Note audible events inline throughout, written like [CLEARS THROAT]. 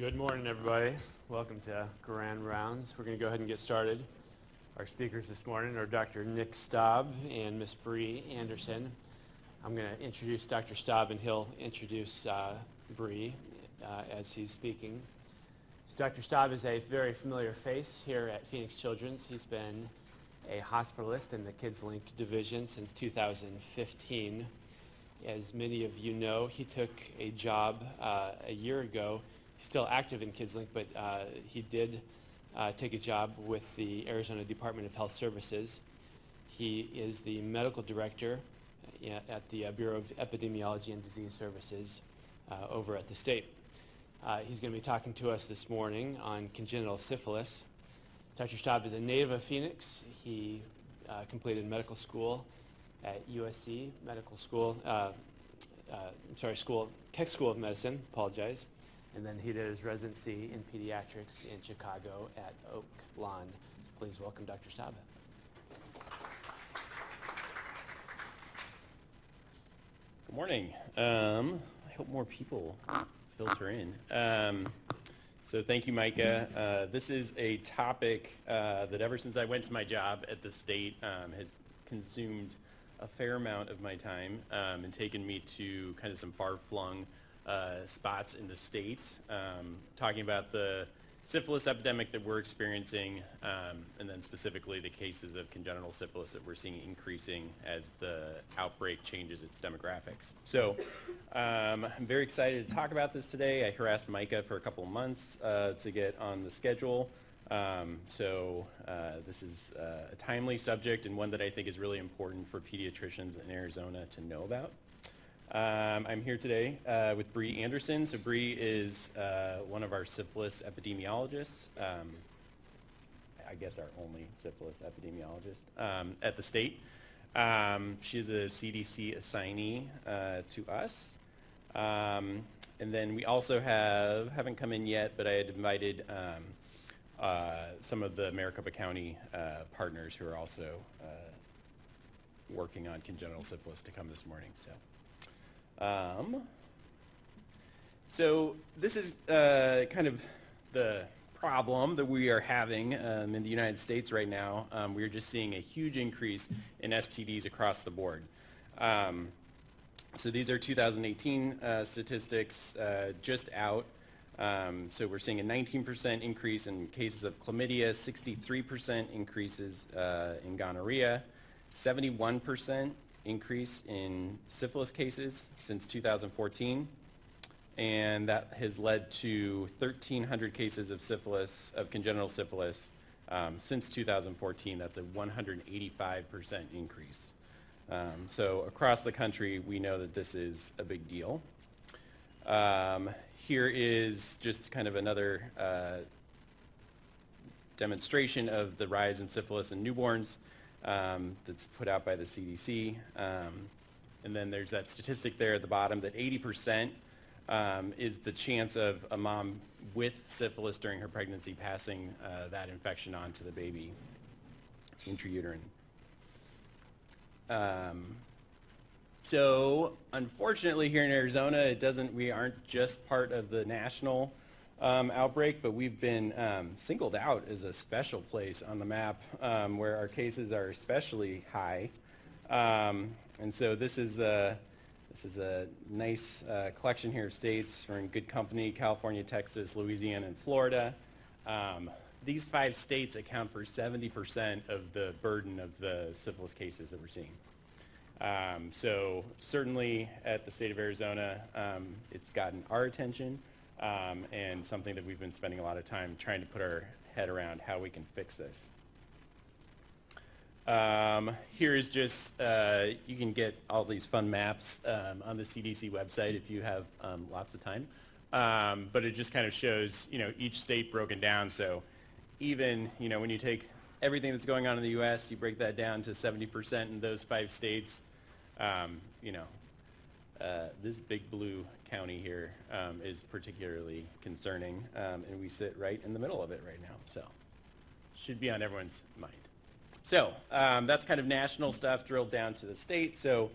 Good morning, everybody. Welcome to Grand Rounds. We're going to go ahead and get started. Our speakers this morning are Dr. Nick Staab and Miss Bree Anderson. I'm going to introduce Dr. Staab and he'll introduce uh, Bree uh, as he's speaking. So Dr. Staab is a very familiar face here at Phoenix Children's. He's been a hospitalist in the Kids Link division since 2015. As many of you know, he took a job uh, a year ago he's still active in KidsLink, but uh, he did uh, take a job with the Arizona Department of Health Services. He is the medical director uh, at the uh, Bureau of Epidemiology and Disease Services uh, over at the state. Uh, he's going to be talking to us this morning on congenital syphilis. Dr. Staab is a native of Phoenix. He completed medical school at USC Medical School, I'm sorry, school, Keck School of Medicine, apologize. And then he did his residency in pediatrics in Chicago at Oak Lawn. Please welcome Dr. Staab. Good morning. Um, I hope more people filter in. Um, so thank you, Micah. Uh, this is a topic uh, that ever since I went to my job at the state um, has consumed a fair amount of my time um, and taken me to kind of some far-flung uh, spots in the state, um, talking about the syphilis epidemic that we're experiencing, um, and then specifically the cases of congenital syphilis that we're seeing increasing as the outbreak changes its demographics. So um, I'm very excited to talk about this today. I harassed Micah for a couple months uh, to get on the schedule. Um, so uh, this is uh, a timely subject and one that I think is really important for pediatricians in Arizona to know about. Um, I'm here today uh, with Bree Anderson. So Bree is uh, one of our syphilis epidemiologists. Um, I guess our only syphilis epidemiologist um, at the state. Um, she's a CDC assignee uh, to us. Um, and then we also have, haven't come in yet, but I had invited um, uh, some of the Maricopa County uh, partners who are also uh, working on congenital syphilis to come this morning. So. Um, so this is uh, kind of the problem that we are having um, in the United States right now. Um, we're just seeing a huge increase in STDs across the board. Um, so these are 2018 uh, statistics uh, just out. Um, so we're seeing a 19% increase in cases of chlamydia, 63% increases uh, in gonorrhea, 71% increase in syphilis cases since 2014, and that has led to 1,300 cases of syphilis, of congenital syphilis, um, since 2014. That's a 185% increase. Um, so across the country, we know that this is a big deal. Um, here is just kind of another uh, demonstration of the rise in syphilis in newborns um, that's put out by the CDC. Um, and then there's that statistic there at the bottom that 80% um, is the chance of a mom with syphilis during her pregnancy passing uh, that infection on to the baby intrauterine. Um, so unfortunately here in Arizona, it doesn't, we aren't just part of the national um, outbreak, but we've been um, singled out as a special place on the map um, where our cases are especially high. Um, and so this is a, this is a nice uh, collection here of states. We're in good company, California, Texas, Louisiana, and Florida. Um, these five states account for 70% of the burden of the syphilis cases that we're seeing. Um, so certainly at the state of Arizona, it's gotten our attention um, and something that we've been spending a lot of time trying to put our head around how we can fix this. Um, here is just, uh, you can get all these fun maps um, on the CDC website if you have um, lots of time. Um, but it just kind of shows, you know, each state broken down. So even, you know, when you take everything that's going on in the U.S., you break that down to 70% in those five states, um, you know, uh, this big blue county here um, is particularly concerning, um, and we sit right in the middle of it right now. So should be on everyone's mind. So um, that's kind of national stuff drilled down to the state. So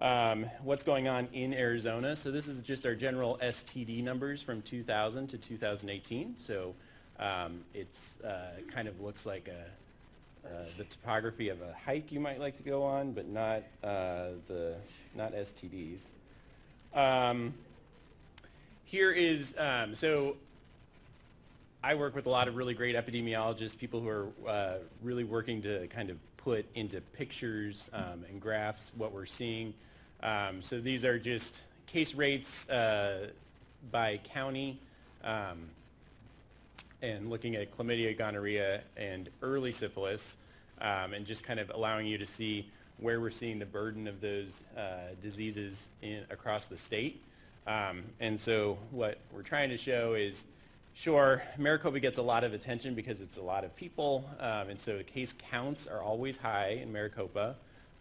um, what's going on in Arizona. So this is just our general STD numbers from 2000 to 2018. So um, it's uh, kind of looks like a, uh, the topography of a hike you might like to go on, but not uh, the not STDs. Um, here is um, so I work with a lot of really great epidemiologists, people who are uh, really working to kind of put into pictures um, and graphs what we're seeing. Um, so these are just case rates uh, by county um, and looking at chlamydia, gonorrhea, and early syphilis um, and just kind of allowing you to see where we're seeing the burden of those uh, diseases in, across the state. Um, and so what we're trying to show is Sure, Maricopa gets a lot of attention because it's a lot of people, um, and so the case counts are always high in Maricopa,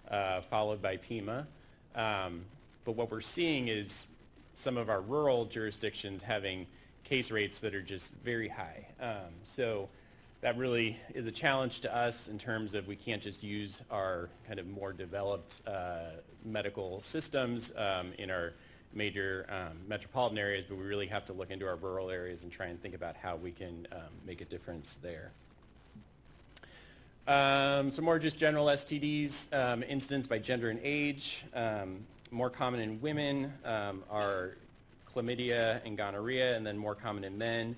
uh, followed by Pima. Um, but what we're seeing is some of our rural jurisdictions having case rates that are just very high. Um, so that really is a challenge to us in terms of we can't just use our kind of more developed uh, medical systems um, in our major um, metropolitan areas, but we really have to look into our rural areas and try and think about how we can um, make a difference there. Um, some more just general STDs, um, incidence by gender and age. Um, more common in women are chlamydia and gonorrhea, and then more common in men.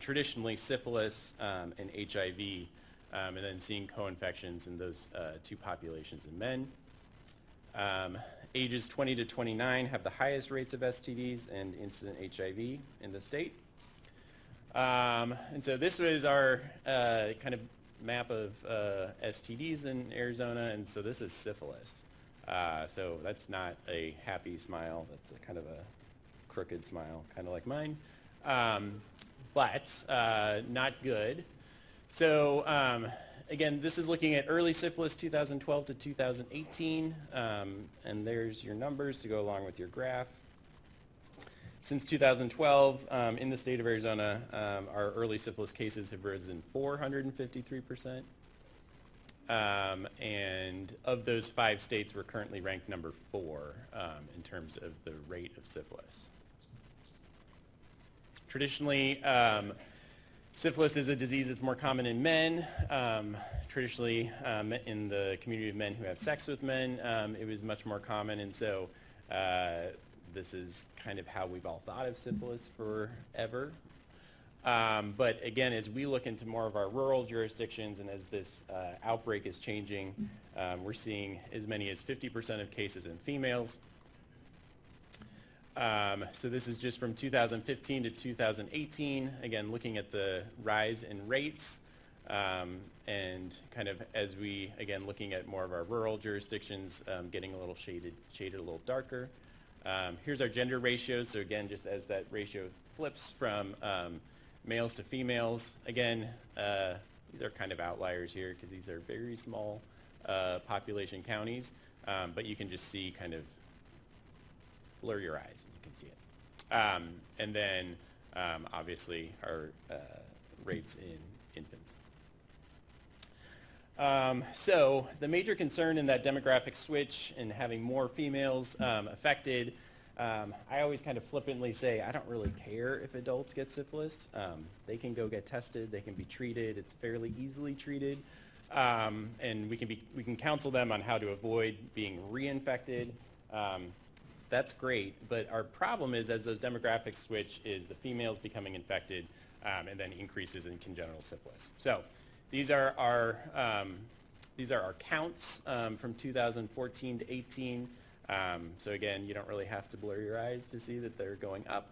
Traditionally, syphilis and HIV, and then seeing co-infections in those uh, two populations in men. Um, ages 20 to 29 have the highest rates of STDs and incident HIV in the state. Um, and so this was our uh, kind of map of uh, STDs in Arizona, and so this is syphilis. Uh, so that's not a happy smile. That's a kind of a crooked smile, kind of like mine. Um, but uh, not good. So um, again, this is looking at early syphilis 2012 to 2018, um, and there's your numbers to go along with your graph. Since 2012, um, in the state of Arizona, um, our early syphilis cases have risen 453%. Um, and of those five states, we're currently ranked number four um, in terms of the rate of syphilis. Traditionally, um, Syphilis is a disease that's more common in men. Um, traditionally, um, in the community of men who have sex with men, um, it was much more common, and so uh, this is kind of how we've all thought of syphilis forever. Um, but again, as we look into more of our rural jurisdictions and as this uh, outbreak is changing, um, we're seeing as many as 50% of cases in females, um, so this is just from 2015 to 2018, again, looking at the rise in rates. Um, and kind of as we, again, looking at more of our rural jurisdictions, um, getting a little shaded, shaded a little darker. Um, here's our gender ratios. So again, just as that ratio flips from um, males to females, again, uh, these are kind of outliers here because these are very small uh, population counties. Um, but you can just see kind of blur your eyes and you can see it. Um, and then um, obviously our uh, rates in infants. Um, so the major concern in that demographic switch and having more females um, affected, um, I always kind of flippantly say, I don't really care if adults get syphilis. Um, they can go get tested, they can be treated, it's fairly easily treated. Um, and we can, be, we can counsel them on how to avoid being reinfected. Um, that's great, but our problem is as those demographics switch is the females becoming infected um, and then increases in congenital syphilis. So these are our, um, these are our counts um, from 2014 to 18. Um, so again, you don't really have to blur your eyes to see that they're going up.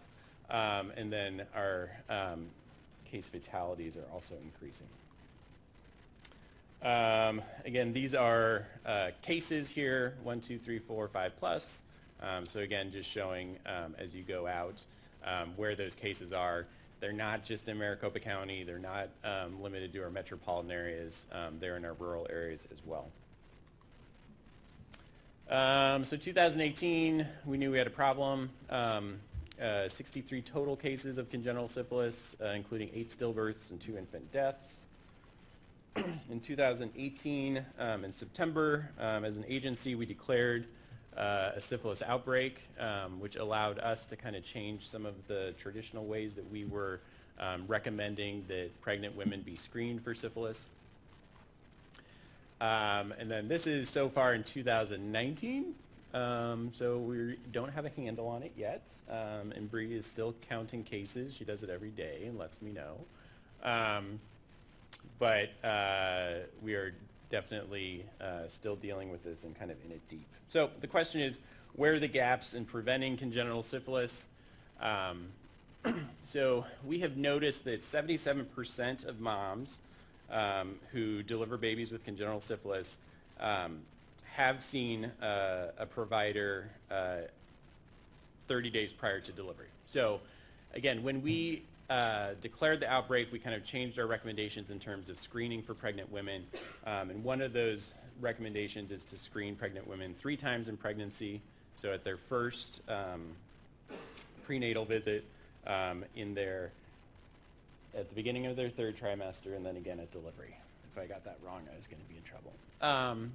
Um, and then our um, case fatalities are also increasing. again, these are uh, cases here, one, two, three, four, five plus. Um, so again, just showing um, as you go out um, where those cases are. They're not just in Maricopa County. They're not um, limited to our metropolitan areas. Um, they're in our rural areas as well. Um, so 2018, we knew we had a problem. Uh, 63 total cases of congenital syphilis, uh, including eight stillbirths and two infant deaths. [CLEARS THROAT] in 2018, in September, as an agency, we declared uh, a syphilis outbreak, um, which allowed us to kind of change some of the traditional ways that we were um, recommending that pregnant women be screened for syphilis. Um, and then this is so far in 2019. Um, so we don't have a handle on it yet. Um, and Bree is still counting cases. She does it every day and lets me know. Um, but uh, we are definitely uh, still dealing with this and kind of in it deep. So the question is, where are the gaps in preventing congenital syphilis? Um, [CLEARS THROAT] so we have noticed that 77% of moms um, who deliver babies with congenital syphilis um, have seen uh, a provider uh, 30 days prior to delivery. So again, when we uh, declared the outbreak, we kind of changed our recommendations in terms of screening for pregnant women. Um, and one of those recommendations is to screen pregnant women three times in pregnancy. So at their first um, prenatal visit, um, in their, at the beginning of their third trimester, and then again at delivery. If I got that wrong, I was going to be in trouble. Um,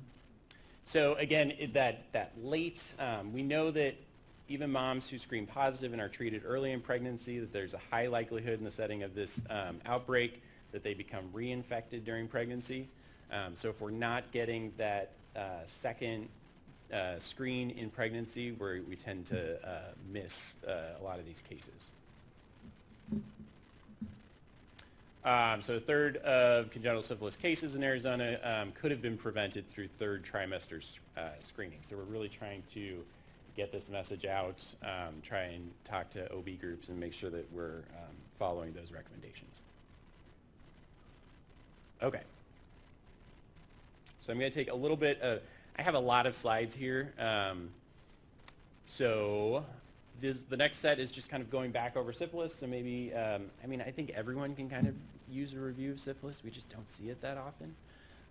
so again, that, that late, um, we know that even moms who screen positive and are treated early in pregnancy, that there's a high likelihood in the setting of this um, outbreak that they become reinfected during pregnancy. Um, so if we're not getting that uh, second uh, screen in pregnancy, where we tend to uh, miss uh, a lot of these cases. Um, so a third of congenital syphilis cases in Arizona um, could have been prevented through third trimester uh, screening. So we're really trying to get this message out, um, try and talk to OB groups and make sure that we're um, following those recommendations. Okay. So I'm going to take a little bit of, I have a lot of slides here. Um, so this, the next set is just kind of going back over syphilis. So maybe, um, I mean, I think everyone can kind of use a review of syphilis. We just don't see it that often.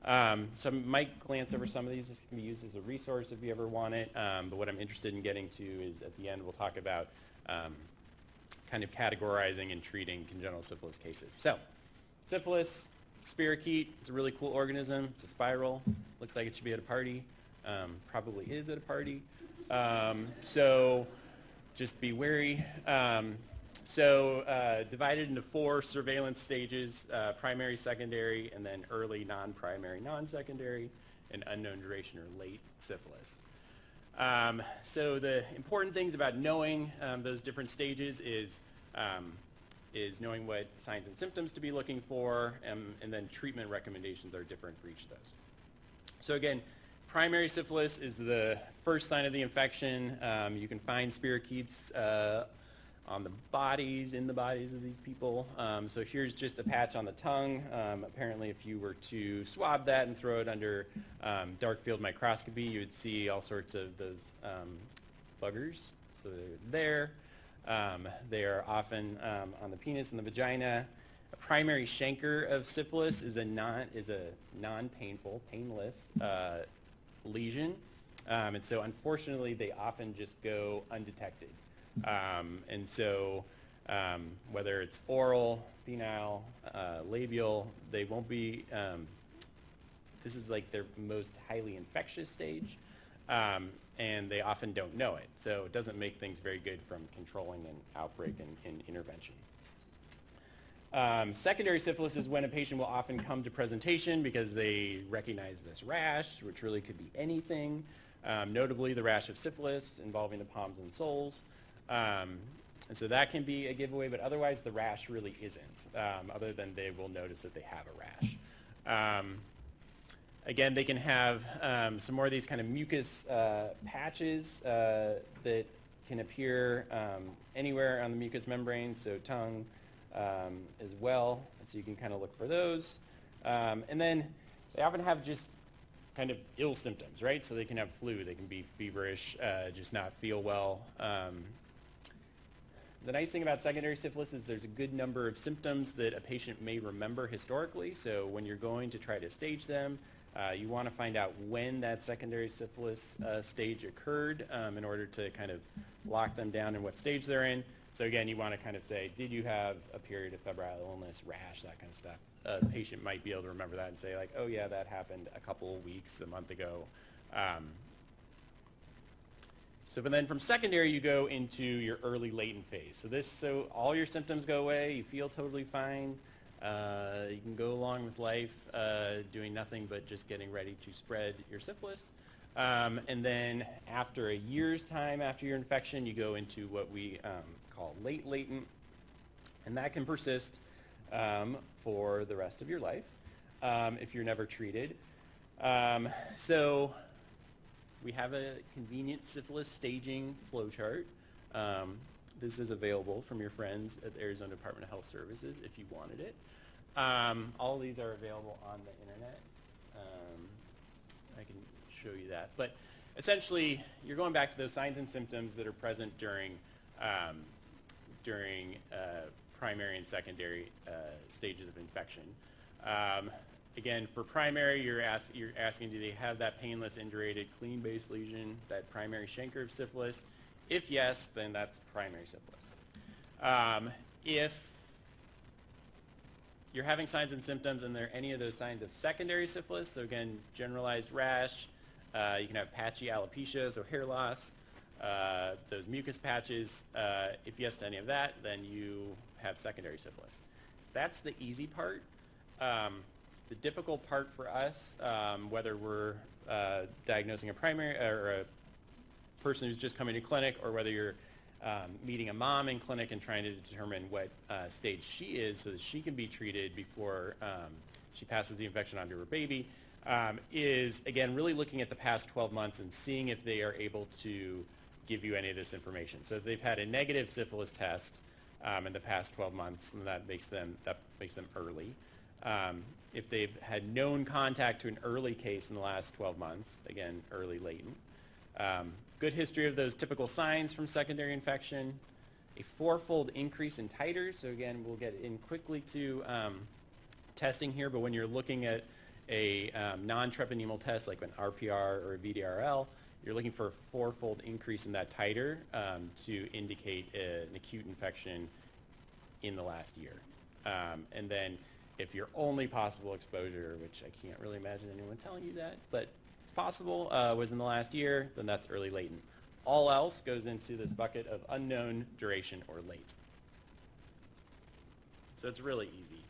Um, so I might glance over some of these. This can be used as a resource if you ever want it. Um, but what I'm interested in getting to is at the end we'll talk about um, kind of categorizing and treating congenital syphilis cases. So syphilis, spirochete, it's a really cool organism. It's a spiral. Looks like it should be at a party. Um, probably is at a party. Um, so just be wary. Um, so uh, divided into four surveillance stages, uh, primary, secondary, and then early non-primary, non-secondary, and unknown duration or late syphilis. Um, so the important things about knowing um, those different stages is, um, is knowing what signs and symptoms to be looking for, and, and then treatment recommendations are different for each of those. So again, primary syphilis is the first sign of the infection. Um, you can find spirochetes uh, on the bodies, in the bodies of these people. Um, so here's just a patch on the tongue. Um, apparently if you were to swab that and throw it under um, dark field microscopy, you would see all sorts of those um, buggers. So they're there. Um, they are often um, on the penis and the vagina. A primary chancre of syphilis is a non is a non-painful, painless uh, lesion, and so unfortunately they often just go undetected. Um, and so um, whether it's oral, penile, uh, labial, they won't be, um, this is like their most highly infectious stage. Um, and they often don't know it. So it doesn't make things very good from controlling an outbreak and, and intervention. Um, secondary syphilis is when a patient will often come to presentation because they recognize this rash, which really could be anything. Um, notably, the rash of syphilis involving the palms and soles. Um, and so that can be a giveaway, but otherwise the rash really isn't, um, other than they will notice that they have a rash. Um, again, they can have um, some more of these kind of mucus uh, patches uh, that can appear um, anywhere on the mucous membrane, so tongue um, as well. so you can kind of look for those. and then they often have just kind of ill symptoms, right? So they can have flu, they can be feverish, uh, just not feel well. Um, the nice thing about secondary syphilis is there's a good number of symptoms that a patient may remember historically. So when you're going to try to stage them, uh, you want to find out when that secondary syphilis uh, stage occurred um, in order to kind of lock them down in what stage they're in. So again, you want to kind of say, did you have a period of febrile illness, rash, that kind of stuff. A patient might be able to remember that and say like, oh yeah, that happened a couple weeks, a month ago. Um, So but then from secondary, you go into your early latent phase. So this, so all your symptoms go away, you feel totally fine. Uh, you can go along with life uh, doing nothing but just getting ready to spread your syphilis. Um, and then after a year's time after your infection, you go into what we um, call late latent. And that can persist um, for the rest of your life um, if you're never treated. Um, so we have a convenient syphilis staging flowchart. Um, this is available from your friends at the Arizona Department of Health Services if you wanted it. Um, all these are available on the internet. Um, I can show you that. But essentially, you're going back to those signs and symptoms that are present during, um, during uh, primary and secondary uh, stages of infection. Again, for primary, you're, ask, you're asking, do they have that painless, indurated, clean base lesion, that primary chancre of syphilis? If yes, then that's primary syphilis. Um, if you're having signs and symptoms and there are any of those signs of secondary syphilis, so again, generalized rash, uh, you can have patchy alopecia, so hair loss, uh, those mucus patches, uh, if yes to any of that, then you have secondary syphilis. That's the easy part. Um, the difficult part for us, um, whether we're uh, diagnosing a primary or a person who's just coming to clinic or whether you're um, meeting a mom in clinic and trying to determine what uh, stage she is so that she can be treated before um, she passes the infection on to her baby, um, is again really looking at the past 12 months and seeing if they are able to give you any of this information. So if they've had a negative syphilis test um, in the past 12 months, then that makes them that makes them early. If they've had known contact to an early case in the last 12 months, again, early latent. Um, good history of those typical signs from secondary infection. A fourfold increase in titers. So again, we'll get in quickly to um, testing here, but when you're looking at a um, non-treponemal test like an RPR or a VDRL, you're looking for a fourfold increase in that titer um, to indicate a, an acute infection in the last year. Um, and then if your only possible exposure, which I can't really imagine anyone telling you that, but it's possible, uh, was in the last year, then that's early latent. All else goes into this bucket of unknown duration or late. So it's really easy.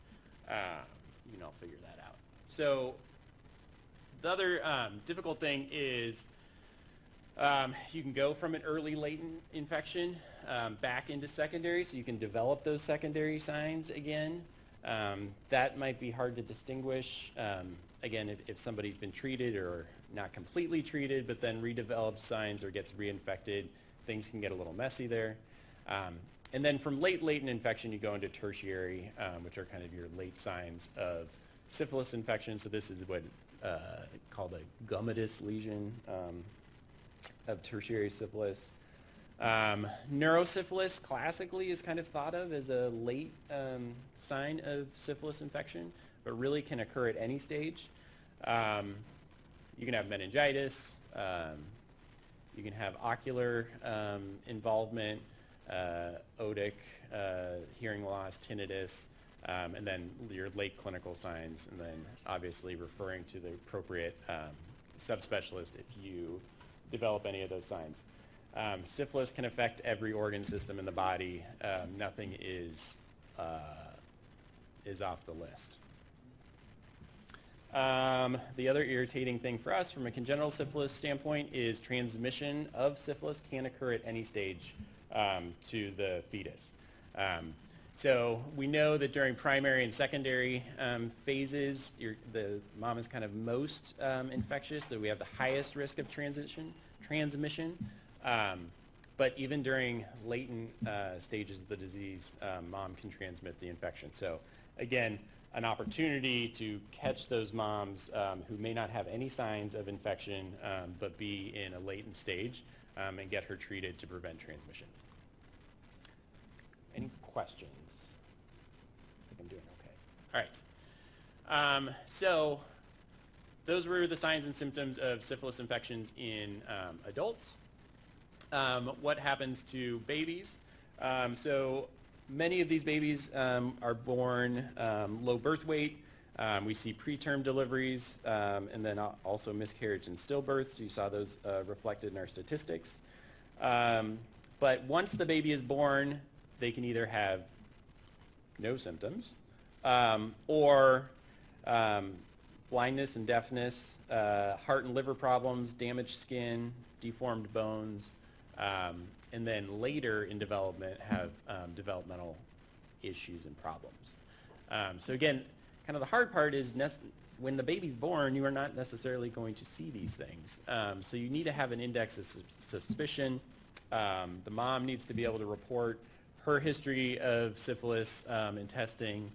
Uh, you can all figure that out. So the other um, difficult thing is um, you can go from an early latent infection um, back into secondary, so you can develop those secondary signs again. Um, that might be hard to distinguish. Um, again, if, if somebody's been treated or not completely treated, but then redevelops signs or gets reinfected, things can get a little messy there. Um, and then from late latent infection, you go into tertiary, um, which are kind of your late signs of syphilis infection. So this is what is uh, called a gummatous lesion um, of tertiary syphilis. Um, neurosyphilis classically is kind of thought of as a late um, sign of syphilis infection, but really can occur at any stage. Um, you can have meningitis. Um, you can have ocular um, involvement, uh, otic, uh, hearing loss, tinnitus, um, and then your late clinical signs, and then obviously referring to the appropriate subspecialist if you develop any of those signs. Um, syphilis can affect every organ system in the body. Um, nothing is, uh, is off the list. Um, the other irritating thing for us from a congenital syphilis standpoint is transmission of syphilis can occur at any stage um, to the fetus. Um, so we know that during primary and secondary um, phases, the mom is kind of most infectious, so we have the highest risk of transition, transmission. Um, but even during latent uh, stages of the disease, um, mom can transmit the infection. So again, an opportunity to catch those moms um, who may not have any signs of infection um, but be in a latent stage um, and get her treated to prevent transmission. Any questions? I think I'm doing okay. All right. Um, so those were the signs and symptoms of syphilis infections in adults um, what happens to babies. Um, so many of these babies um, are born um, low birth weight. Um, we see preterm deliveries and then also miscarriage and stillbirths. You saw those uh, reflected in our statistics. But once the baby is born, they can either have no symptoms or blindness and deafness, uh, heart and liver problems, damaged skin, deformed bones, um, and then later in development have um, developmental issues and problems. Um, so again, kind of the hard part is when the baby's born, you are not necessarily going to see these things. Um, so you need to have an index of sus- suspicion. Um, the mom needs to be able to report her history of syphilis and testing.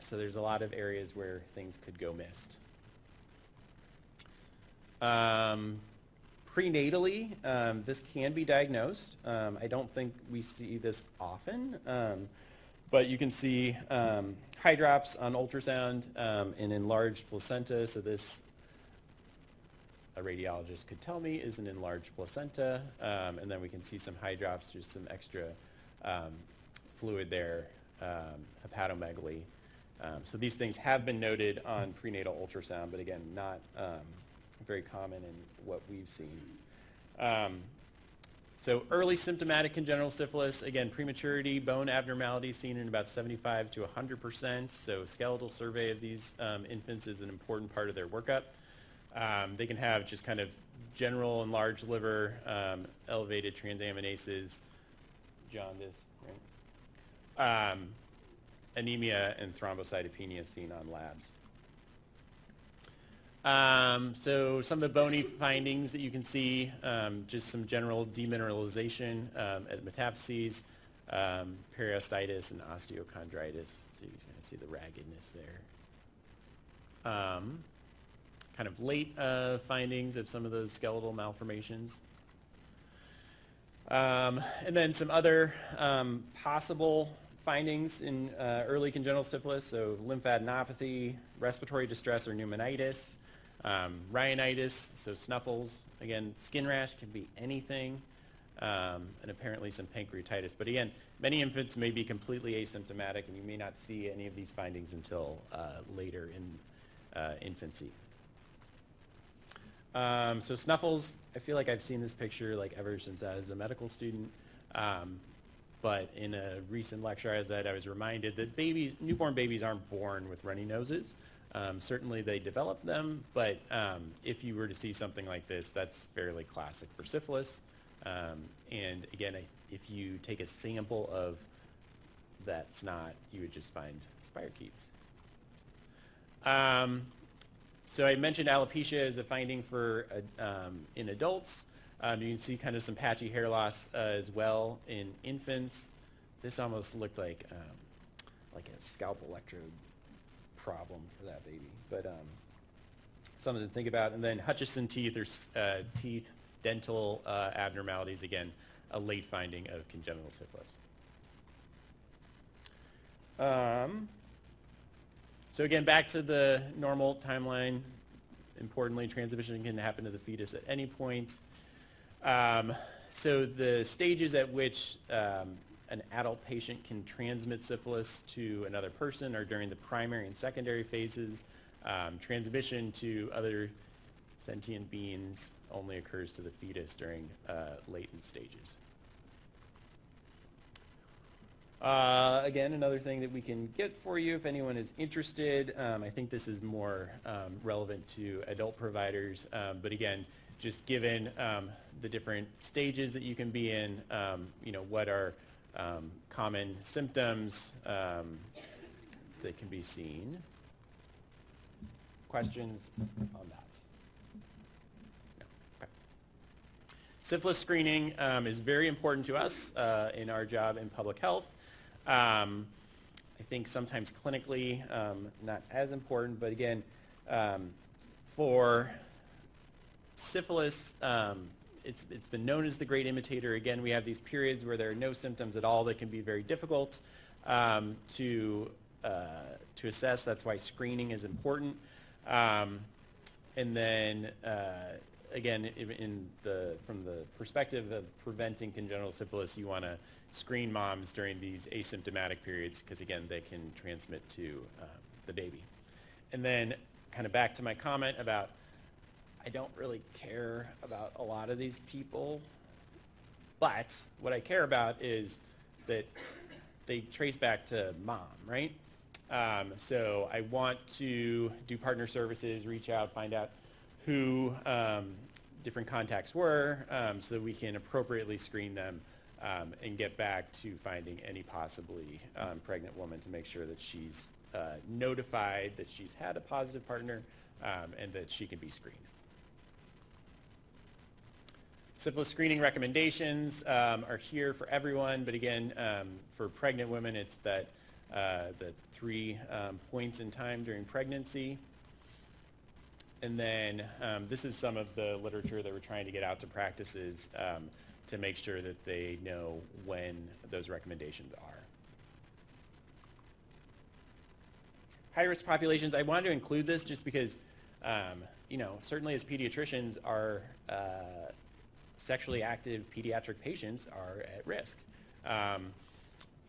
So there's a lot of areas where things could go missed. Um, prenatally, um, this can be diagnosed. Um, I don't think we see this often, um, but you can see um, hydrops on ultrasound, um, an enlarged placenta. So this, a radiologist could tell me, is an enlarged placenta, um, and then we can see some hydrops, just some extra fluid there, hepatomegaly. So these things have been noted on prenatal ultrasound, but again, not very common in what we've seen. Um, so early symptomatic congenital syphilis, again, prematurity, bone abnormalities seen in about 75 to 100%. So skeletal survey of these um, infants is an important part of their workup. Um, they can have just kind of general enlarged liver, um, elevated transaminases, jaundice, right? Um, anemia and thrombocytopenia seen on labs. Um, so some of the bony findings that you can see, um, just some general demineralization um, at metaphyses, um, periostitis and osteochondritis. So you can kind of see the raggedness there. Um, kind of late uh, findings of some of those skeletal malformations. Um, and then some other possible findings in uh, early congenital syphilis, so lymphadenopathy, respiratory distress or pneumonitis, um, rhinitis, so snuffles. Again, skin rash can be anything, um, and apparently some pancreatitis. But again, many infants may be completely asymptomatic, and you may not see any of these findings until uh, later in uh, infancy. Um, so snuffles, I feel like I've seen this picture like ever since I was a medical student. Um, but in a recent lecture I was at, I was reminded that babies, newborn babies aren't born with runny noses. Um, certainly they develop them, but um, if you were to see something like this, that's fairly classic for syphilis. Um, and again, if you take a sample of that snot, you would just find spirochetes. Um, so I mentioned alopecia as a finding for uh, in adults. Um, you can see kind of some patchy hair loss uh, as well in infants. This almost looked like like a scalp electrode problem for that baby, but um, something to think about. And then Hutchinson teeth or uh, teeth dental uh, abnormalities again, a late finding of congenital syphilis. Um, so again, back to the normal timeline. Importantly, transmission can happen to the fetus at any point. Um, so the stages at which um, an adult patient can transmit syphilis to another person or during the primary and secondary phases. Um, transmission to other sentient beings only occurs to the fetus during uh, latent stages. Uh, again, another thing that we can get for you if anyone is interested. Um, I think this is more um, relevant to adult providers, um, but again, just given um, the different stages that you can be in, um, you know, what are um, common symptoms that can be seen. Questions on that? No. Okay. Syphilis screening is very important to us uh, in our job in public health. Um, I think sometimes clinically um, not as important, but again, um, for syphilis, um, it's, it's been known as the great imitator. Again, we have these periods where there are no symptoms at all that can be very difficult um, to, uh, to assess. That's why screening is important. Um, and then uh, again, in the, from the perspective of preventing congenital syphilis, you want to screen moms during these asymptomatic periods because, again, they can transmit to uh, the baby. And then kind of back to my comment about I don't really care about a lot of these people but what I care about is that they trace back to mom, right? Um, so I want to do partner services, reach out, find out who um, different contacts were um, so that we can appropriately screen them um, and get back to finding any possibly um, pregnant woman to make sure that she's uh, notified that she's had a positive partner um, and that she can be screened. Syphilis screening recommendations um, are here for everyone, but again, um, for pregnant women, it's that uh, the three um, points in time during pregnancy. And then um, this is some of the literature that we're trying to get out to practices um, to make sure that they know when those recommendations are. High-risk populations, I wanted to include this just because, um, you know, certainly as pediatricians, our uh, sexually active pediatric patients are at risk. Um,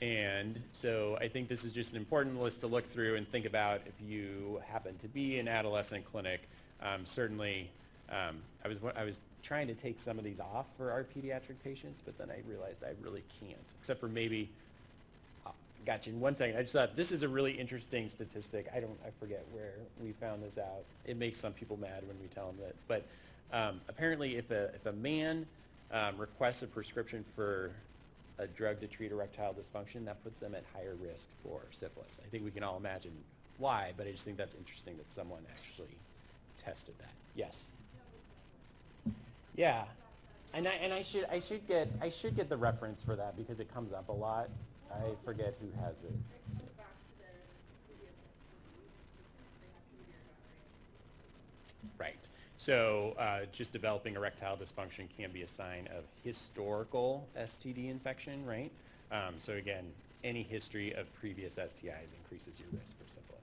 and so I think this is just an important list to look through and think about if you happen to be an adolescent clinic. Um, certainly, um, I, was, I was trying to take some of these off for our pediatric patients, but then I realized I really can't, except for maybe, uh, got you in one second. I just thought this is a really interesting statistic. I don't, I forget where we found this out. It makes some people mad when we tell them that. But um, apparently if a, if a man um, requests a prescription for a drug to treat erectile dysfunction, that puts them at higher risk for syphilis. I think we can all imagine why, but I just think that's interesting that someone actually tested that. Yes. Yeah. And I, and I should I should get I should get the reference for that because it comes up a lot. I forget who has it. Right. So uh, just developing erectile dysfunction can be a sign of historical STD infection, right? Um, so again, any history of previous STIs increases your risk for syphilis.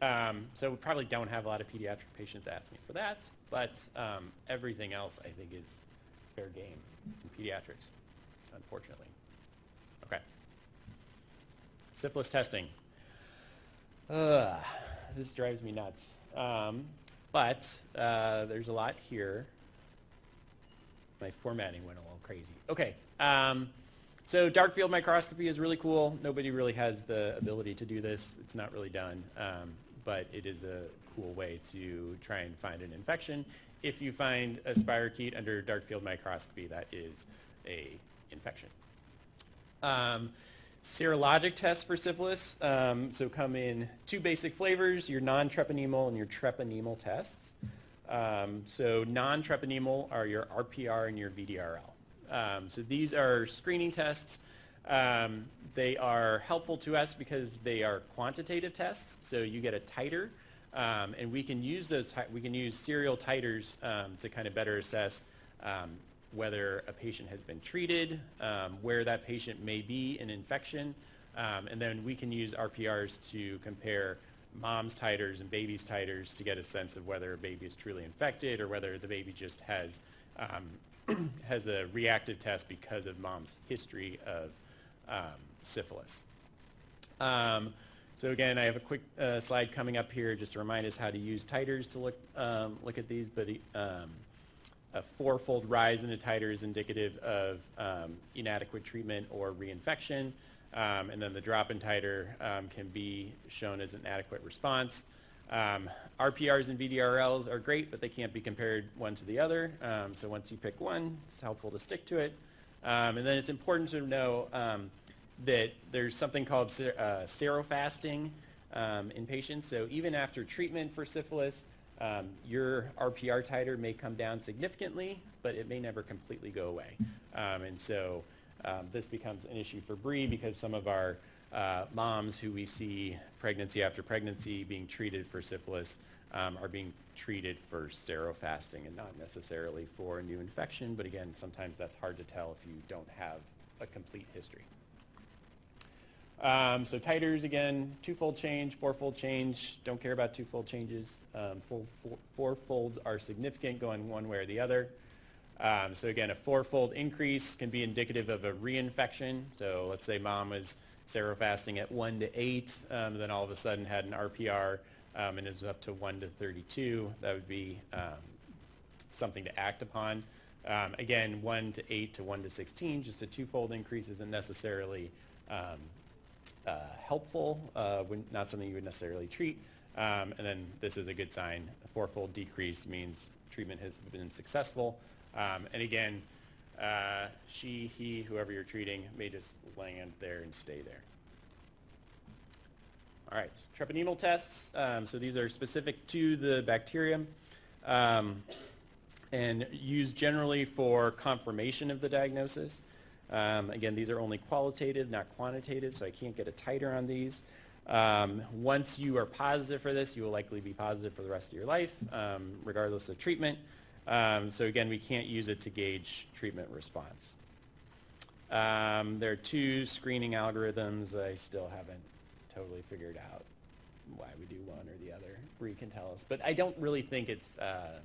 Um, so we probably don't have a lot of pediatric patients asking for that, but um, everything else I think is fair game in pediatrics, unfortunately. Okay. Syphilis testing. Ugh, this drives me nuts. Um, but uh, there's a lot here. My formatting went a little crazy. Okay. Um, so dark field microscopy is really cool. Nobody really has the ability to do this. It's not really done. Um, but it is a cool way to try and find an infection. If you find a spirochete under dark field microscopy, that is a infection. Um, serologic tests for syphilis, um, so come in two basic flavors, your non-treponemal and your treponemal tests. Um, so non-treponemal are your RPR and your VDRL. Um, so these are screening tests um, they are helpful to us because they are quantitative tests, so you get a titer, um, and we can use those. we can use serial titers um, to kind of better assess whether a patient has been treated, um, where that patient may be in infection, um, and then we can use RPRs to compare mom's titers and baby's titers to get a sense of whether a baby is truly infected or whether the baby just has [CLEARS THROAT] has a reactive test because of mom's history of um, syphilis. Um, so again, I have a quick uh, slide coming up here just to remind us how to use titers to look, um, look at these, but um, a fourfold rise in a titer is indicative of um, inadequate treatment or reinfection. Um, and then the drop in titer um, can be shown as an adequate response. Um, RPRs and VDRLs are great, but they can't be compared one to the other. Um, so once you pick one, it's helpful to stick to it. Um, and then it's important to know that there's something called ser- uh, serofasting in patients. So even after treatment for syphilis, um, your RPR titer may come down significantly, but it may never completely go away. Um, and so um, this becomes an issue for Bree because some of our uh, moms who we see pregnancy after pregnancy being treated for syphilis um, are being treated for serofasting and not necessarily for a new infection. But again, sometimes that's hard to tell if you don't have a complete history. Um, so titers, again, two-fold change, four-fold change. Don't care about two-fold changes. Um, four, four, fourfolds are significant going one way or the other. Um, so again, a four-fold increase can be indicative of a reinfection. So let's say mom was serofasting at 1 to 8, um, then all of a sudden had an RPR um, and it was up to 1 to 32, that would be um, something to act upon. Again, 1 to 8 to 1 to 16, just a two-fold increase isn't necessarily um, helpful, uh, when, not something you would necessarily treat. Um, and then this is a good sign. A fourfold decrease means treatment has been successful. Um, and again, uh, she, he, whoever you're treating may just land there and stay there. All right, treponemal tests. Um, so these are specific to the bacterium um, and used generally for confirmation of the diagnosis. Um, again, these are only qualitative, not quantitative, so I can't get a titer on these. Um, once you are positive for this, you will likely be positive for the rest of your life, um, regardless of treatment. Um, so again, we can't use it to gauge treatment response. Um, there are two screening algorithms I still haven't totally figured out why we do one or the other. Bree can tell us. But I don't really think it's uh,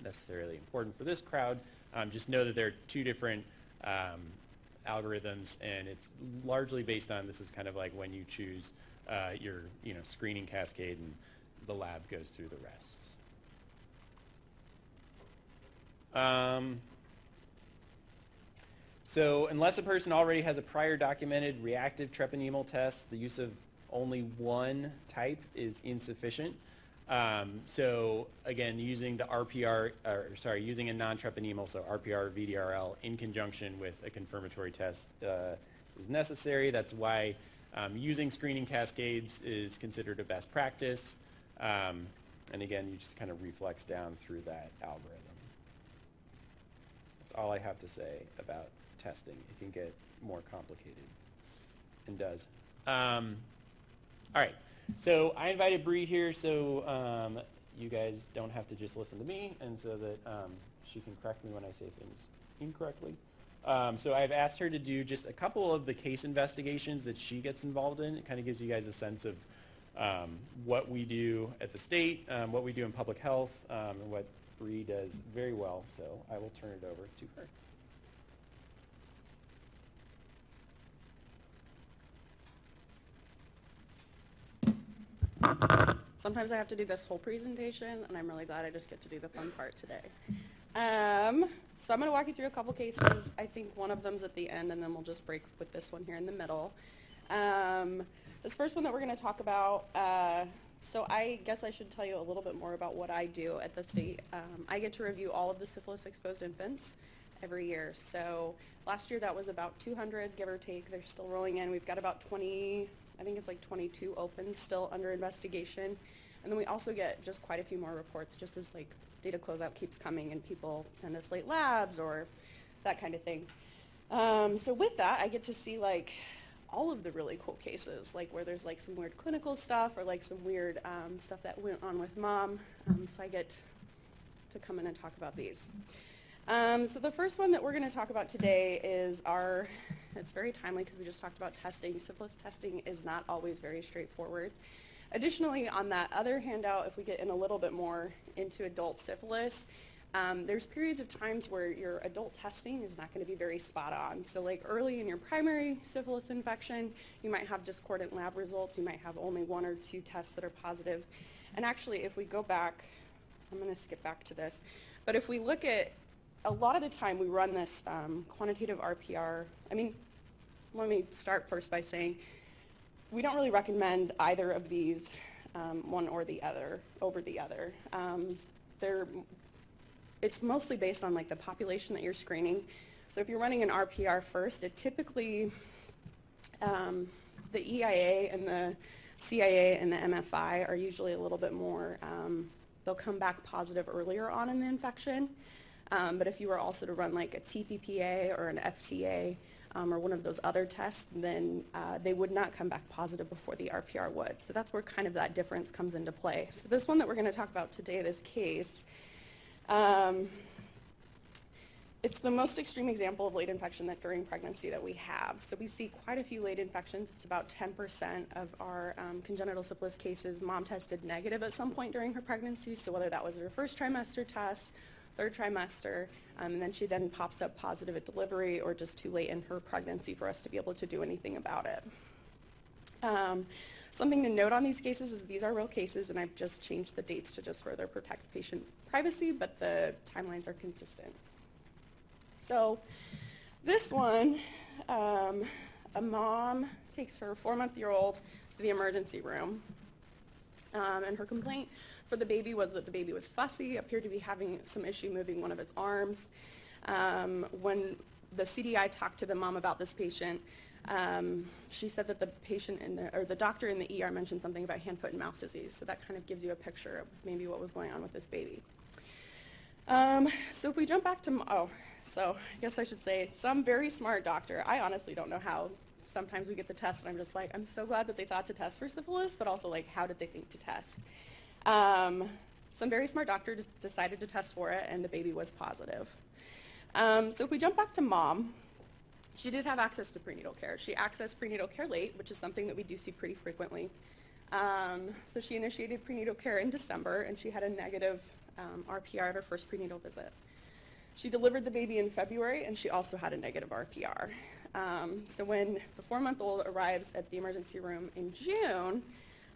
necessarily important for this crowd. Um, just know that there are two different um, algorithms, and it's largely based on this is kind of like when you choose uh, your you know screening cascade, and the lab goes through the rest. Um, so unless a person already has a prior documented reactive treponemal test, the use of only one type is insufficient. Um, so again, using the RPR, or sorry, using a non-treponemal, so RPR, VDRL, in conjunction with a confirmatory test uh, is necessary. That's why um, using screening cascades is considered a best practice. Um, and again, you just kind of reflex down through that algorithm. That's all I have to say about testing. It can get more complicated and does. Um, all right. So I invited Bree here so um, you guys don't have to just listen to me and so that um, she can correct me when I say things incorrectly. Um, so I've asked her to do just a couple of the case investigations that she gets involved in. It kind of gives you guys a sense of um, what we do at the state, um, what we do in public health, um, and what Bree does very well. So I will turn it over to her. Sometimes I have to do this whole presentation, and I'm really glad I just get to do the fun part today. Um, so I'm going to walk you through a couple cases. I think one of them's at the end, and then we'll just break with this one here in the middle. Um, this first one that we're going to talk about, uh, so I guess I should tell you a little bit more about what I do at the state. Um, I get to review all of the syphilis-exposed infants every year. So last year that was about 200, give or take. They're still rolling in. We've got about 20 I think it's like 22 open still under investigation. And then we also get just quite a few more reports just as like data closeout keeps coming and people send us late labs or that kind of thing. Um, so with that, I get to see like all of the really cool cases, like where there's like some weird clinical stuff or like some weird um, stuff that went on with mom. Um, so I get to come in and talk about these. Um, so the first one that we're going to talk about today is our it's very timely because we just talked about testing. Syphilis testing is not always very straightforward. Additionally, on that other handout, if we get in a little bit more into adult syphilis, um, there's periods of times where your adult testing is not going to be very spot on. So like early in your primary syphilis infection, you might have discordant lab results. You might have only one or two tests that are positive. And actually, if we go back, I'm going to skip back to this, but if we look at a lot of the time we run this um, quantitative RPR. I mean, let me start first by saying we don't really recommend either of these, um, one or the other, over the other. Um, it's mostly based on like the population that you're screening. So if you're running an RPR first, it typically, um, the EIA and the CIA and the MFI are usually a little bit more, um, they'll come back positive earlier on in the infection. Um, but if you were also to run like a TPPA or an FTA um, or one of those other tests, then uh, they would not come back positive before the RPR would. So that's where kind of that difference comes into play. So this one that we're going to talk about today, this case, um, it's the most extreme example of late infection that during pregnancy that we have. So we see quite a few late infections. It's about 10% of our um, congenital syphilis cases. Mom tested negative at some point during her pregnancy. So whether that was her first trimester test third trimester, um, and then she then pops up positive at delivery or just too late in her pregnancy for us to be able to do anything about it. Um, something to note on these cases is these are real cases, and I've just changed the dates to just further protect patient privacy, but the timelines are consistent. So this one, um, a mom takes her four-month-year-old to the emergency room. Um, and her complaint for the baby was that the baby was fussy, appeared to be having some issue moving one of its arms. Um, when the CDI talked to the mom about this patient, um, she said that the patient in the, or the doctor in the ER mentioned something about hand, foot, and mouth disease. So that kind of gives you a picture of maybe what was going on with this baby. Um, so if we jump back to, oh, so I guess I should say some very smart doctor. I honestly don't know how. Sometimes we get the test and I'm just like, I'm so glad that they thought to test for syphilis, but also like, how did they think to test? Um, some very smart doctor decided to test for it and the baby was positive. Um, so if we jump back to mom, she did have access to prenatal care. She accessed prenatal care late, which is something that we do see pretty frequently. Um, so she initiated prenatal care in December, and she had a negative um, RPR at her first prenatal visit. She delivered the baby in February, and she also had a negative RPR. Um, so when the four-month-old arrives at the emergency room in June,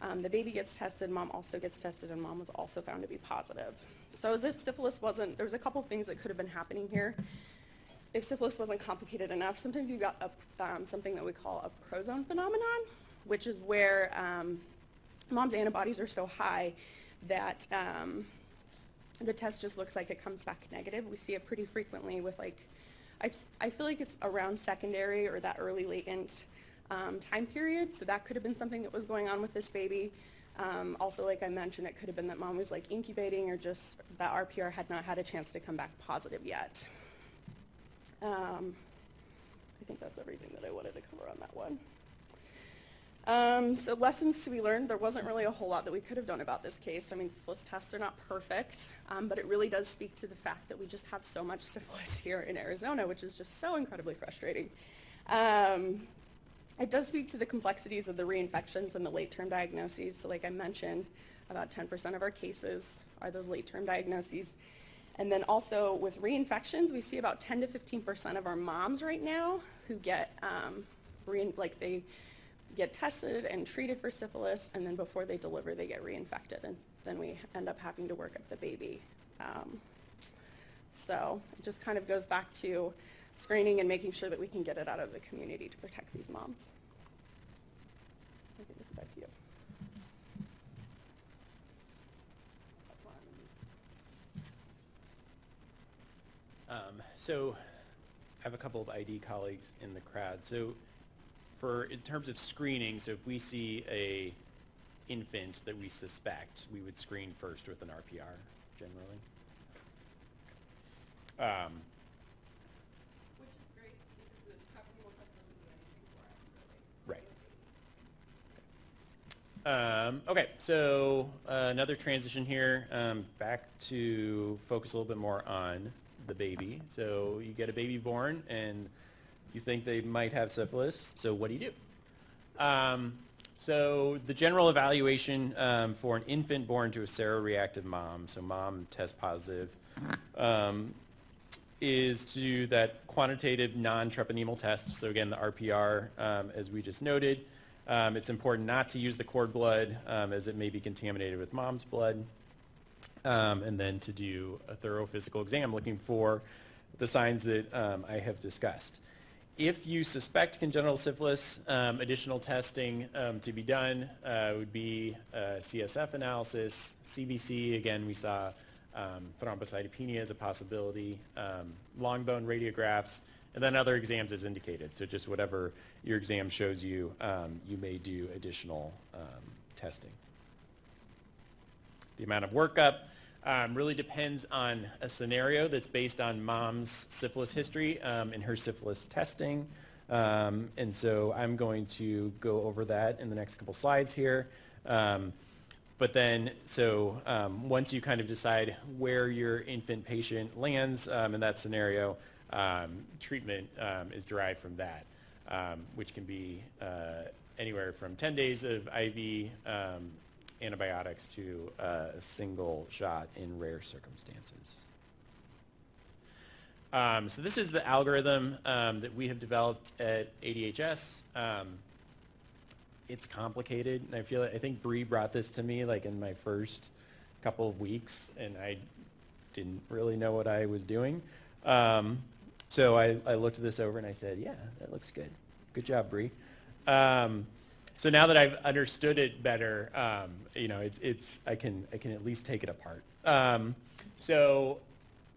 um, the baby gets tested, mom also gets tested, and mom was also found to be positive. So as if syphilis wasn't, there was a couple things that could have been happening here if syphilis wasn't complicated enough, sometimes you've got a, um, something that we call a prozone phenomenon, which is where um, mom's antibodies are so high that um, the test just looks like it comes back negative. We see it pretty frequently with like, I, I feel like it's around secondary or that early latent um, time period. So that could have been something that was going on with this baby. Um, also, like I mentioned, it could have been that mom was like incubating or just that RPR had not had a chance to come back positive yet. Um, I think that's everything that I wanted to cover on that one. Um, so lessons to be learned, there wasn't really a whole lot that we could have done about this case. I mean, syphilis tests are not perfect, um, but it really does speak to the fact that we just have so much syphilis [LAUGHS] here in Arizona, which is just so incredibly frustrating. Um, it does speak to the complexities of the reinfections and the late-term diagnoses. So like I mentioned, about 10% of our cases are those late-term diagnoses. And then also with reinfections, we see about 10 to 15% of our moms right now who get, um, like they get tested and treated for syphilis, and then before they deliver, they get reinfected, and then we end up having to work up the baby. Um, so it just kind of goes back to screening and making sure that we can get it out of the community to protect these moms. I this is back to you. Um, so I have a couple of ID colleagues in the crowd. So for, in terms of screening, so if we see a infant that we suspect, we would screen first with an RPR generally. Um, Which is great because the preferable test doesn't do anything for us, really. Right. Um, okay, so uh, another transition here, um, back to focus a little bit more on the baby. So you get a baby born and you think they might have syphilis, so what do you do? Um, so the general evaluation um, for an infant born to a seroreactive mom, so mom test positive, um, is to do that quantitative non-treponemal test. So again, the RPR, um, as we just noted. Um, it's important not to use the cord blood um, as it may be contaminated with mom's blood. Um, and then to do a thorough physical exam looking for the signs that um, I have discussed. If you suspect congenital syphilis, um, additional testing um, to be done uh, would be uh, CSF analysis, CBC. Again, we saw thrombocytopenia as a possibility, long bone radiographs, and then other exams as indicated. So just whatever your exam shows you, um, you may do additional um, testing. The amount of workup um, really depends on a scenario that's based on mom's syphilis history um, and her syphilis testing. Um, and so I'm going to go over that in the next couple slides here. Um, but then, so um, once you kind of decide where your infant patient lands in that scenario, um, treatment um, is derived from that, um, which can be uh, anywhere from 10 days of IV um, antibiotics to uh, a single shot in rare circumstances. Um, so this is the algorithm um, that we have developed at ADHS. Um, it's complicated, and I feel I think Bree brought this to me like in my first couple of weeks, and I didn't really know what I was doing. So I, I looked this over and I said, yeah, that looks good. Good job, Bree. Um, so now that I've understood it better, um, you know, it's, it's, I can, I can at least take it apart. Um, so,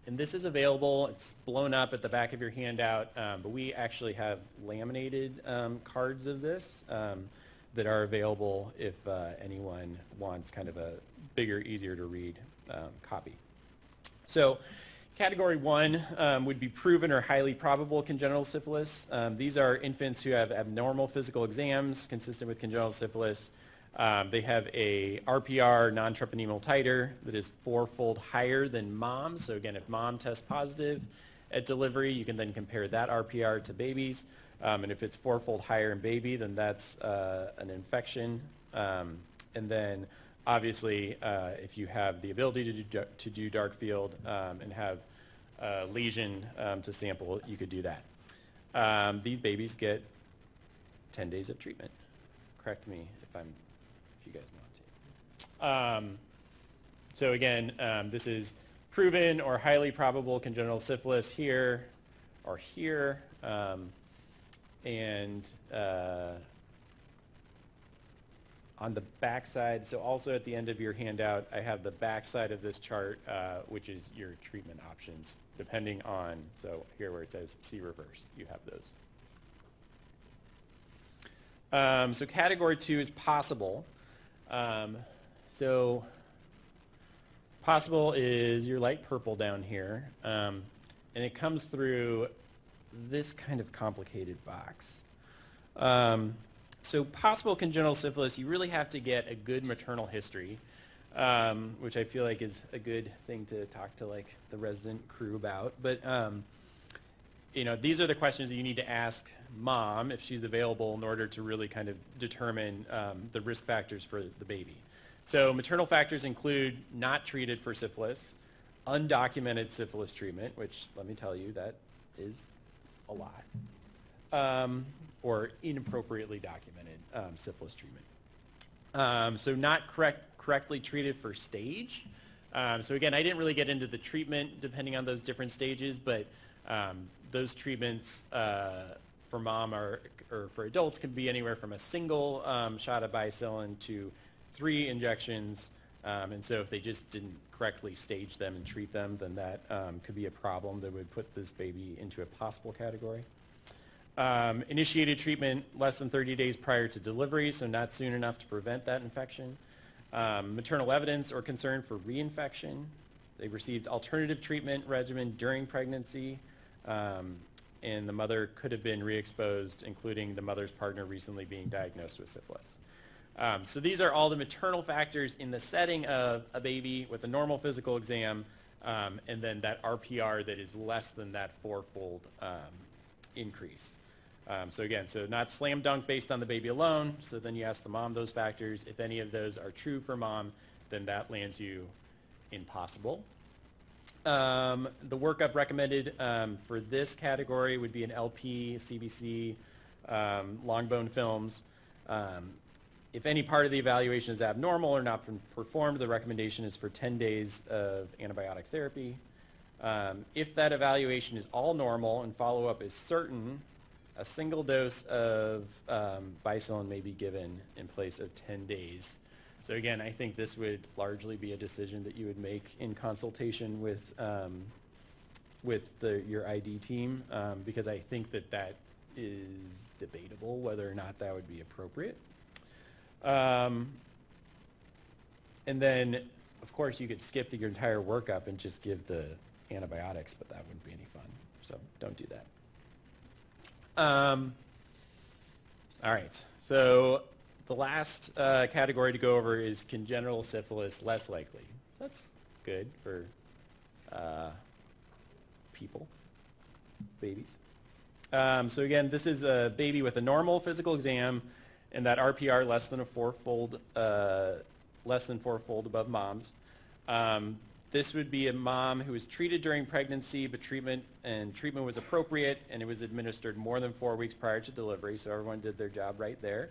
and this is available, it's blown up at the back of your handout, um, but we actually have laminated, um, cards of this, um, that are available if, uh, anyone wants kind of a bigger, easier to read, copy. So category one um, would be proven or highly probable congenital syphilis. Um, these are infants who have abnormal physical exams consistent with congenital syphilis. Um, they have a RPR non-treponemal titer that is fourfold higher than mom. So again, if mom tests positive at delivery, you can then compare that RPR to babies. Um, and if it's fourfold higher in baby, then that's uh, an infection. Um, and then obviously, uh, if you have the ability to do, to do dark field um, and have a lesion um, to sample, you could do that. Um, these babies get 10 days of treatment. Correct me if I'm, if you guys want to. Um, so again, um, this is proven or highly probable congenital syphilis here or here. Um, and uh, on the back side, so also at the end of your handout, I have the back side of this chart, uh, which is your treatment options, depending on, so here where it says C reverse, you have those. Um, so category two is possible. Um, so possible is your light purple down here, um, and it comes through this kind of complicated box. So possible congenital syphilis, you really have to get a good maternal history, um, which I feel like is a good thing to talk to like the resident crew about. But um, you know, these are the questions that you need to ask mom if she's available in order to really kind of determine um, the risk factors for the baby. So maternal factors include not treated for syphilis, undocumented syphilis treatment, which let me tell you, that is a lot, um, or inappropriately documented um, syphilis treatment. Um, so not correct, correctly treated for stage. Um, so again, I didn't really get into the treatment depending on those different stages, but um, those treatments uh, for mom or, or for adults can be anywhere from a single um, shot of bicillin to three injections. Um, and so if they just didn't correctly stage them and treat them, then that could be a problem that would put this baby into a possible category. Um, initiated treatment less than 30 days prior to delivery, so not soon enough to prevent that infection. Um, maternal evidence or concern for reinfection. They received alternative treatment regimen during pregnancy, um, and the mother could have been re-exposed, including the mother's partner recently being diagnosed with syphilis. Um, so these are all the maternal factors in the setting of a baby with a normal physical exam, um, and then that RPR that is less than that fourfold um, increase. Um, so again, so not slam dunk based on the baby alone. So then you ask the mom those factors. If any of those are true for mom, then that lands you in possible. Um, the workup recommended um, for this category would be an LP, CBC, um, long bone films. Um, if any part of the evaluation is abnormal or not performed, the recommendation is for 10 days of antibiotic therapy. Um, if that evaluation is all normal and follow-up is certain, a single dose of um, bicillin may be given in place of 10 days. So again, I think this would largely be a decision that you would make in consultation with um, with the, your ID team um, because I think that that is debatable whether or not that would be appropriate. Um, and then, of course, you could skip the, your entire workup and just give the antibiotics, but that wouldn't be any fun. So don't do that. Um, all right. So the last uh, category to go over is congenital syphilis, less likely. So that's good for uh, people, babies. Um, so again, this is a baby with a normal physical exam and that RPR less than a fourfold, uh, less than fourfold above mom's. Um, this would be a mom who was treated during pregnancy, but treatment and treatment was appropriate, and it was administered more than four weeks prior to delivery, so everyone did their job right there.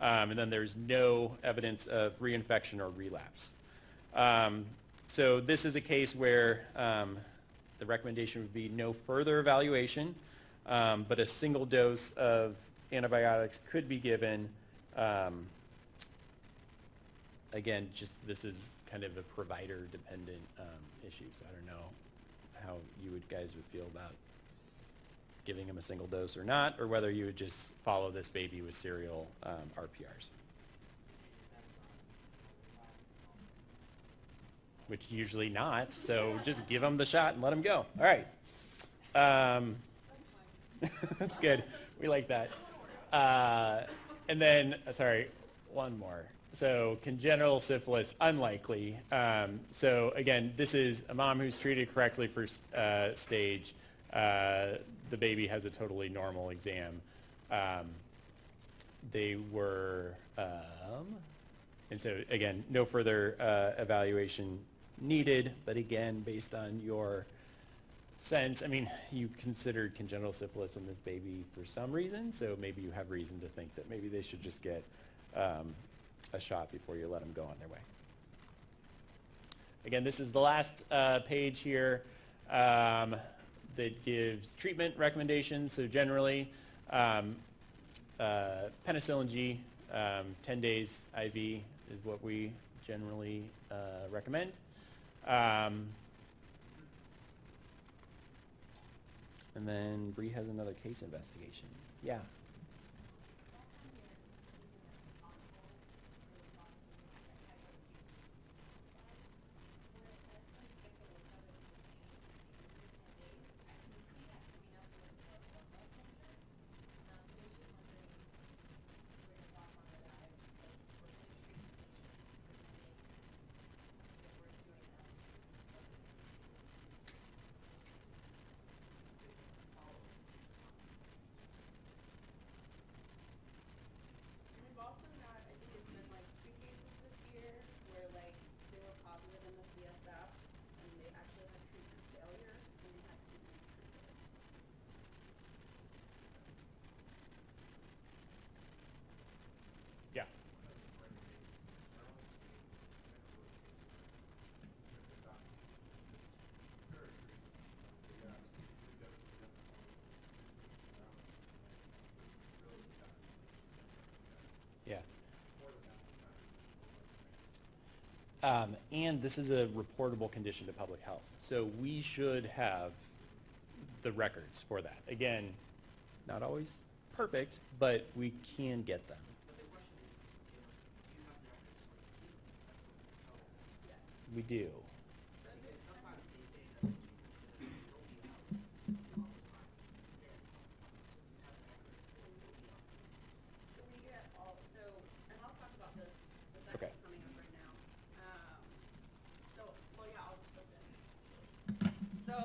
Um, and then there's no evidence of reinfection or relapse. Um, so this is a case where um, the recommendation would be no further evaluation, um, but a single dose of antibiotics could be given. Um, again, just this is kind of a provider-dependent um, issue, so I don't know how you would guys would feel about giving him a single dose or not, or whether you would just follow this baby with serial um, RPRs. Which usually not, so just give them the shot and let them go. All right. Um, [LAUGHS] that's good. We like that. Uh, and then, uh, sorry, one more. So congenital syphilis, unlikely. Um, so again, this is a mom who's treated correctly for uh, stage. Uh, the baby has a totally normal exam. Um, they were, um, and so again, no further uh, evaluation needed, but again, based on your sense, I mean, you considered congenital syphilis in this baby for some reason, so maybe you have reason to think that maybe they should just get um, a shot before you let them go on their way. Again, this is the last uh, page here um, that gives treatment recommendations. So generally, um, uh, penicillin G, um, 10 days IV is what we generally uh, recommend. Um, and then Bree has another case investigation. Yeah. We've also got, I think it's been like two cases this year where like they were positive in the CSF and they actually had treatment failure and they had to be retreated. Yeah. Yeah. Um, and this is a reportable condition to public health. So we should have the records for that. Again, not always perfect, but we can get them. We the question is, you know, do you have the records for the team? That's what it's We do. telling. Because sometimes they say that the treatment's gonna be in the office multiple times. They say it multiple times. So you have the record for the office. So we get all, so, and I'll talk about this, it's Okay. actually coming up right now. Um, so, well, yeah, I'll just jump in. So,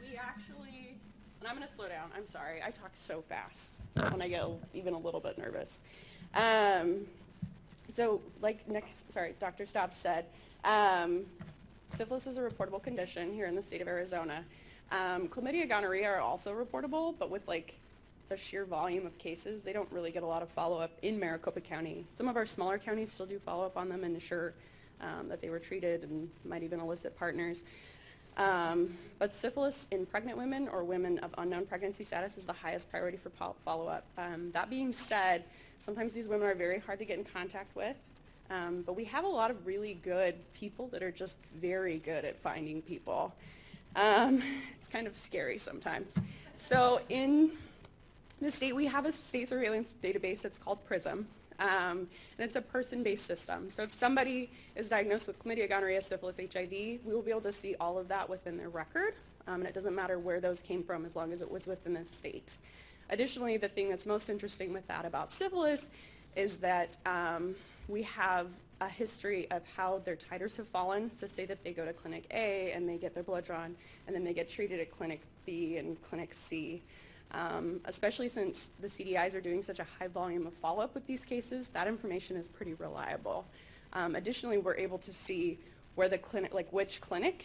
we actually, and I'm gonna slow down, I'm sorry, I talk so fast when I get even a little bit nervous. Um, so, like next, sorry, Dr. Staab said, um, syphilis is a reportable condition here in the state of Arizona. Um, chlamydia, gonorrhea are also reportable, but with like the sheer volume of cases, they don't really get a lot of follow-up in Maricopa County. Some of our smaller counties still do follow-up on them and ensure um, that they were treated and might even elicit partners. Um, but syphilis in pregnant women or women of unknown pregnancy status is the highest priority for follow-up. Um, that being said, sometimes these women are very hard to get in contact with. Um, but we have a lot of really good people that are just very good at finding people. Um, [LAUGHS] it's kind of scary sometimes. So in the state, we have a state surveillance database that's called PRISM. Um, and it's a person-based system. So if somebody is diagnosed with chlamydia, gonorrhea, syphilis, HIV, we will be able to see all of that within their record. Um, and it doesn't matter where those came from as long as it was within the state. Additionally, the thing that's most interesting with that about syphilis is that um, we have a history of how their titers have fallen. So say that they go to clinic A and they get their blood drawn, and then they get treated at clinic B and clinic C. Um, especially since the CDIs are doing such a high volume of follow-up with these cases, that information is pretty reliable. Um, additionally, we're able to see where the clinic, like which clinic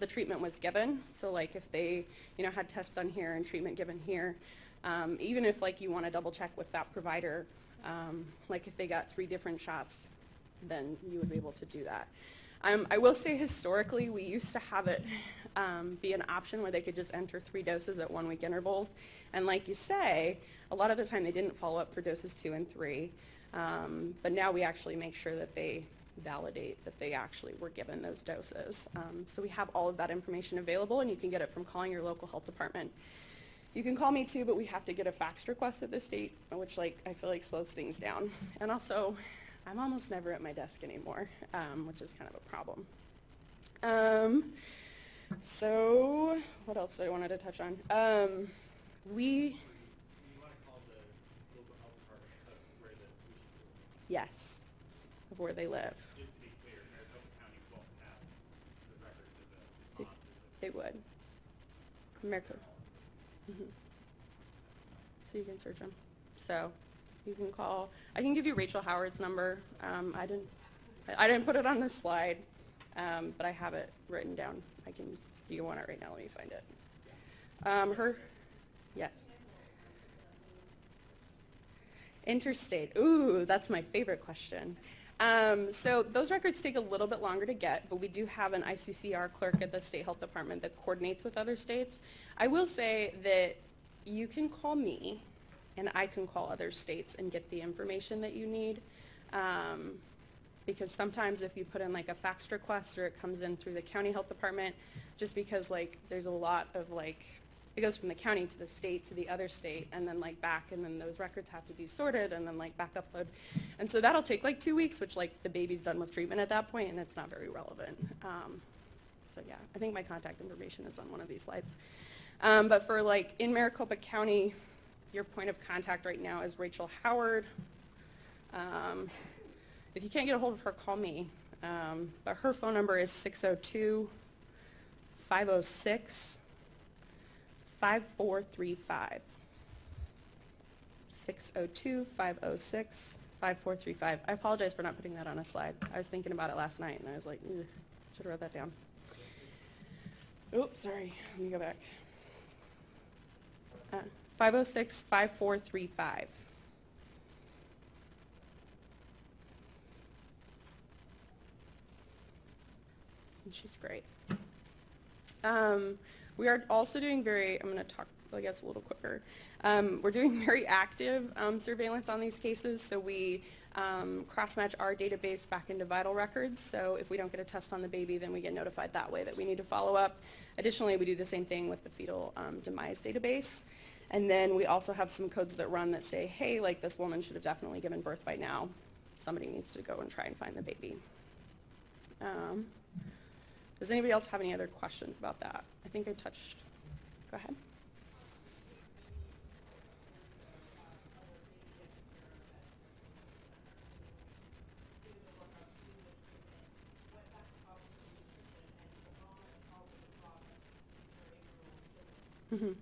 the treatment was given. So like if they, you know, had tests done here and treatment given here, um, even if like you want to double check with that provider, um, like if they got three different shots, then you would be able to do that. Um, I will say historically, we used to have it um, be an option where they could just enter three doses at one week intervals. And like you say, a lot of the time they didn't follow up for doses two and three. Um, but now we actually make sure that they validate that they actually were given those doses. Um, so we have all of that information available and you can get it from calling your local health department. You can call me too, but we have to get a fax request at the state, which like I feel like slows things down. And also, I'm almost never at my desk anymore, um, which is kind of a problem. Um, so, what else did I wanted to touch on? Um, we, the the yes, of where they live. Maricopa the the They- would. America. Mhm. So you can search them. So you can call, I can give you Rachel Howard's number. Um, I didn't, I I didn't put it on this slide, um, but I have it written down. I can, you want it right now, let me find it. Um, her, yes. Interstate, ooh, that's my favorite question. Um, so those records take a little bit longer to get, but we do have an ICCR clerk at the state health department that coordinates with other states. I will say that you can call me and I can call other states and get the information that you need. Um, because sometimes if you put in like a fax request or it comes in through the county health department, just because like there's a lot of like, it goes from the county to the state to the other state and then like back and then those records have to be sorted and then like back upload. And so that'll take like two weeks, which like the baby's done with treatment at that point and it's not very relevant. Um, so yeah, I think my contact information is on one of these slides. Um, but for like in Maricopa County, your point of contact right now is Rachel Howard. Um, if you can't get a hold of her, call me. Um, but her phone number is 602 506 5435. 602 506 5435. I apologize for not putting that on a slide. I was thinking about it last night and I was like, should have wrote that down. Oops, sorry. Let me go back. Uh, And she's great. Um, we are also doing very, I'm going to talk, I guess, a little quicker. Um, we're doing [LAUGHS] very active um, surveillance on these cases, so we um, cross-match our database back into vital records. So if we don't get a test on the baby, then we get notified that way that we need to follow up. Additionally, we do the same thing with the fetal um, demise database. And then we also have some codes that run that say, hey, like this woman should have definitely given birth by now. Somebody needs to go and try and find the baby. Does anybody else have any other questions about that? I think I touched, go ahead. Mhm.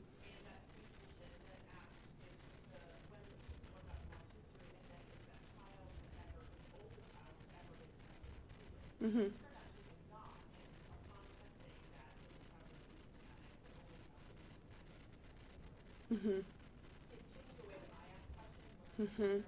Mhm. Mhm. Mhm.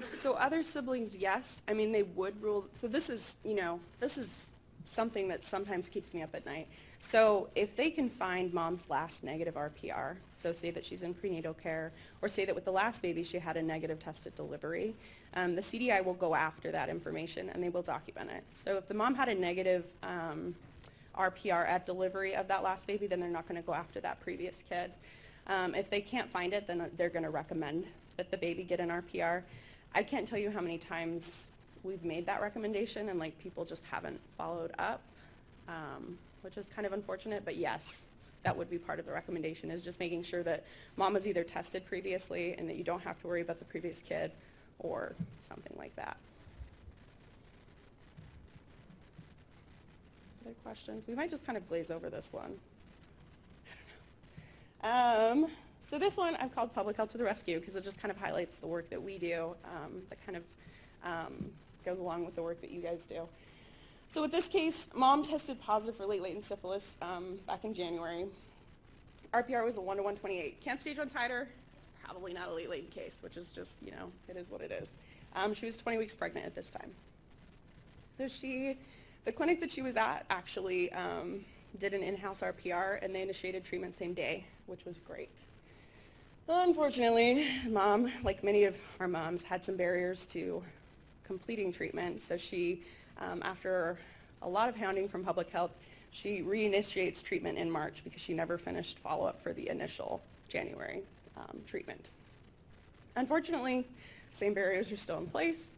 So other siblings, yes. I mean, they would rule, so this is, you know, this is something that sometimes keeps me up at night. So if they can find mom's last negative RPR, so say that she's in prenatal care, or say that with the last baby she had a negative test at delivery, um, the CDI will go after that information and they will document it. So if the mom had a negative um, RPR at delivery of that last baby, then they're not going to go after that previous kid. Um, if they can't find it, then they're going to recommend that the baby get an RPR. I can't tell you how many times we've made that recommendation and like people just haven't followed up, um, which is kind of unfortunate, but yes, that would be part of the recommendation is just making sure that mom was either tested previously and that you don't have to worry about the previous kid or something like that. Other questions? We might just kind of glaze over this one. I don't know. Um, so this one I've called Public Health to the Rescue because it just kind of highlights the work that we do um, kind of um, goes along with the work that you guys do. So with this case, mom tested positive for late latent syphilis um, back in January. RPR was a 1 to 128. Can't stage on titer? probably not a late latent case, which is just, you know, it is what it is. Um, she was 20 weeks pregnant at this time. So she, the clinic that she was at actually um, did an in-house RPR and they initiated treatment same day, which was great. Unfortunately, mom, like many of our moms, had some barriers to completing treatment. So she, um, after a lot of hounding from public health, she reinitiates treatment in March because she never finished follow-up for the initial January um, treatment. Unfortunately, same barriers are still in place.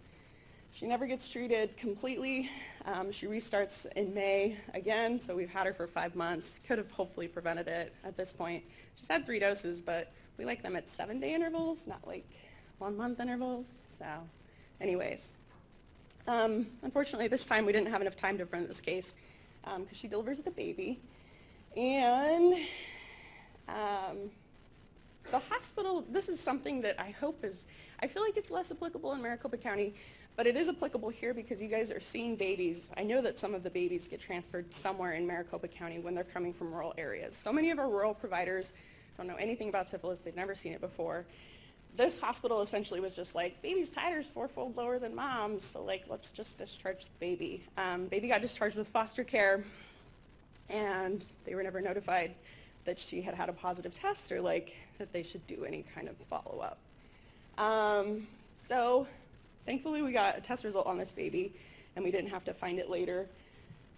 She never gets treated completely. Um, she restarts in May again, so we've had her for five months. Could have hopefully prevented it at this point. She's had three doses, but we like them at seven-day intervals, not like one-month intervals. So anyways, um, unfortunately, this time we didn't have enough time to run this case because she delivers the baby. And um, the hospital, this is something that I hope is, I feel like it's less applicable in Maricopa County, but it is applicable here because you guys are seeing babies. I know that some of the babies get transferred somewhere in Maricopa County when they're coming from rural areas. So many of our rural providers don't know anything about syphilis, they've never seen it before. This hospital essentially was just like, baby's titer's fourfold lower than mom's, so like, let's just discharge the baby. Um, baby got discharged with foster care, and they were never notified that she had had a positive test or like that they should do any kind of follow-up. Um, so thankfully we got a test result on this baby and we didn't have to find it later.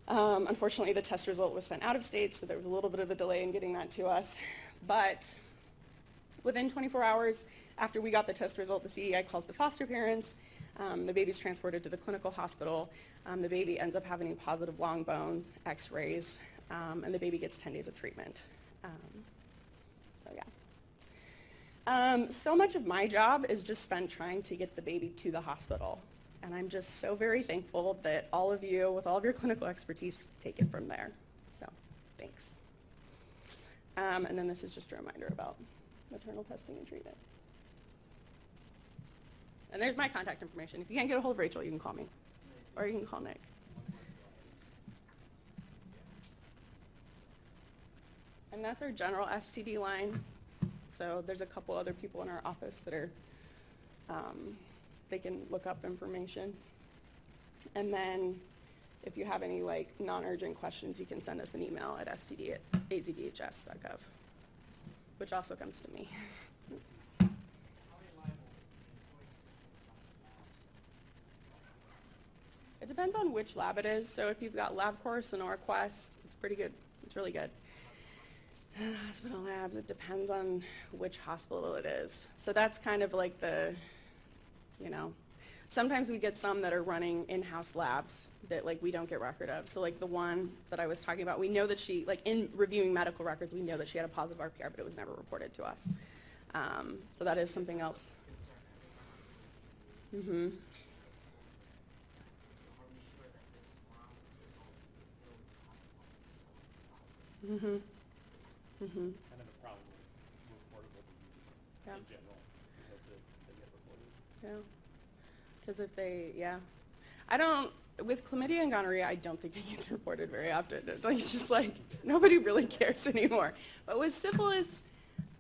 Um, unfortunately, the test result was sent out of state, so there was a little bit of a delay in getting that to us. But within 24 hours after we got the test result, the CDI calls the foster parents. Um, the baby's transported to the clinical hospital. Um, the baby ends up having positive long bone x-rays, um, and the baby gets 10 days of treatment. Um, so yeah. Um, so much of my job is just spent trying to get the baby to the hospital. And I'm just so very thankful that all of you, with all of your clinical expertise, take it from there. So, thanks. Um, and then this is just a reminder about maternal testing and treatment. And there's my contact information. If you can't get a hold of Rachel, you can call me. Or you can call Nick. And that's our general STD line. So there's a couple other people in our office that are, um, they can look up information. And then if you have any like non-urgent questions, you can send us an email at std at azdhs.gov, which also comes to me. [LAUGHS] How reliable is the employee system from labs? It depends on which lab it is. So if you've got LabCorp, Sonora Quest, it's pretty good. It's really good. [SIGHS] Hospital labs, it depends on which hospital it is. So that's kind of like the, you know, sometimes we get some that are running in-house labs that like we don't get record of. So like the one that I was talking about, we know that she, like in reviewing medical records, we know that she had a positive RPR, but it was never reported to us. Um, so that is something else. Mm-hmm. Are we sure that this mom's result is a real Mm-hmm. Mm-hmm. It's kind of a problem with reportable diseases Yeah. in general. We hope they get reported. Yeah. Because if they, yeah. I don't, with chlamydia and gonorrhea, I don't think it gets reported very often. It's like- It's just like, nobody really cares [LAUGHS] anymore. But with syphilis,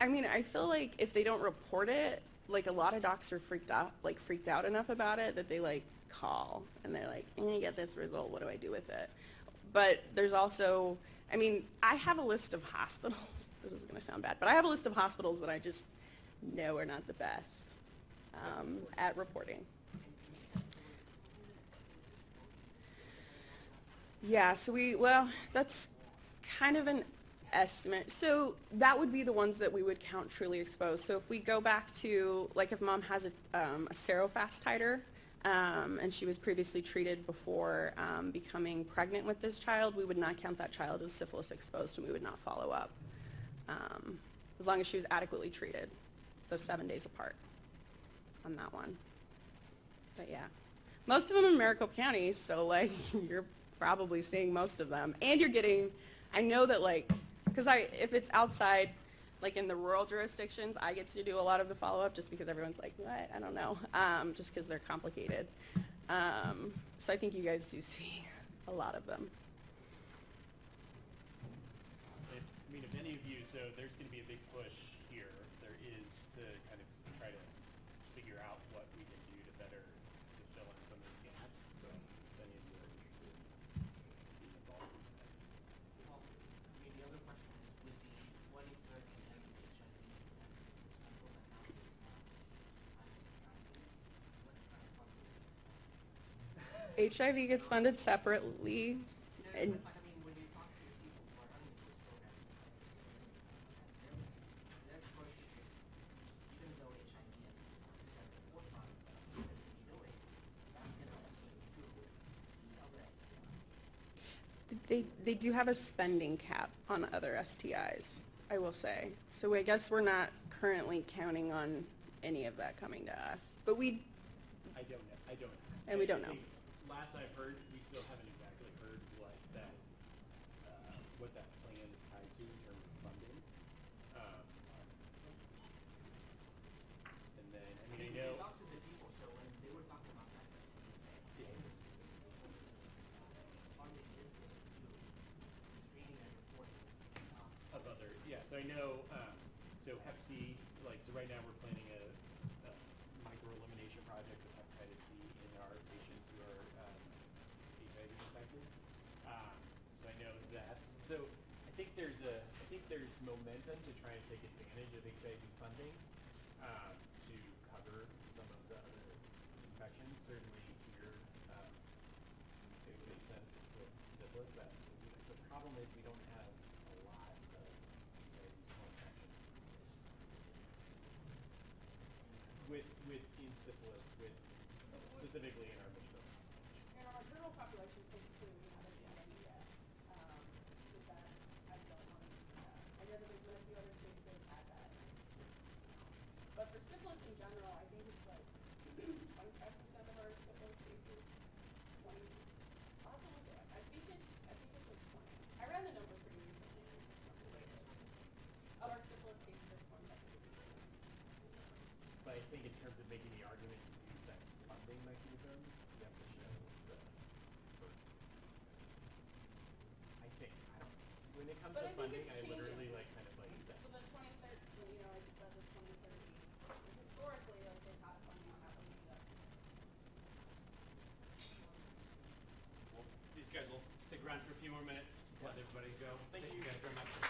I mean, I feel like if they don't report it, like a lot of docs are freaked out, like freaked out enough about it that they like call and they're like, I'm gonna get this result, what do I do with it? But there's also, I mean, I have a list of hospitals, [LAUGHS] this is gonna sound bad, but I have a list of hospitals that I just know are not the best um, at reporting. Yeah, so we, well, that's kind of an estimate. So that would be the ones that we would count truly exposed. So if we go back to, like if mom has a, um, a serofast titer, um, and she was previously treated before um, becoming pregnant with this child, we would not count that child as syphilis exposed and we would not follow up. Um, as long as she was adequately treated. So seven days apart on that one. But yeah, most of them in Maricopa County, so like [LAUGHS] you're probably seeing most of them, and you're getting. I know that like, because I if it's outside, like in the rural jurisdictions, I get to do a lot of the follow up just because everyone's like, what? I don't know, um, just because they're complicated. Um, so I think you guys do see a lot of them. I mean, if any of you, so there's going to be a big push here. There is to kind of try to figure out what we can do to better to fill in some of these gaps. So if any of you are interested in being involved in that. Well, I mean, the other question is with the twenty thirty HIV and successful analysis now, I'm practice, what kind of funding is this? HIV gets funded separately, No, and but like, I mean, when you talk to the people who are running those programs, like, it's, their, their push is, even though HIV is at the forefront of what we need to be doing, that's gonna also gets funded separately STIs. they, they do have a spending cap on other STIs, I will say. So I guess we're not currently counting on any of that coming to us. But we, I don't know, I don't know. And we don't know. Last I've heard, we still haven't exactly heard what that, uh, what that plan is tied to in terms of funding. Um, and then, I mean, I know. we talked to the people, so when they were talking about that, they said, hey, the specific people, this is, uh, funding is the, the screening and reporting. um, of other, yeah, so I know, um, so Hep C, like, so right now we're planning a, a micro elimination project with hepatitis C in our patients who are, um, HIV infected. Um, so I know that's, so I think there's a, I think there's momentum to try and take advantage of HIV funding, um, to cover some of the other infections, certainly here, um, it would make sense with syphilis, but the problem is we don't have a lot of HIV co-infections. With, with in syphilis, with, specifically in our Mitchell. In our general population, we haven't yet, um, that. I know that there's been a few other states that have had that. But for syphilis in general, I think it's like twenty-five percent of our syphilis cases, twenty, I'll have to look at it, I think it's, I think it's like twenty. I ran the number pretty recently, and it's like Of our syphilis cases, there's twenty-five percent. But I think in terms of making the argument to use that funding mechanism, you have to show the burden. I think, I don't, when it comes But to I think funding, it's I literally changing. like kind of like step. So the twenty thirteen, you know, I just said the twenty thirty, historically, like this has funding happening, that's. Well, these guys will stick around for a few more minutes. Let everybody go. Thank Thank you. you guys very much.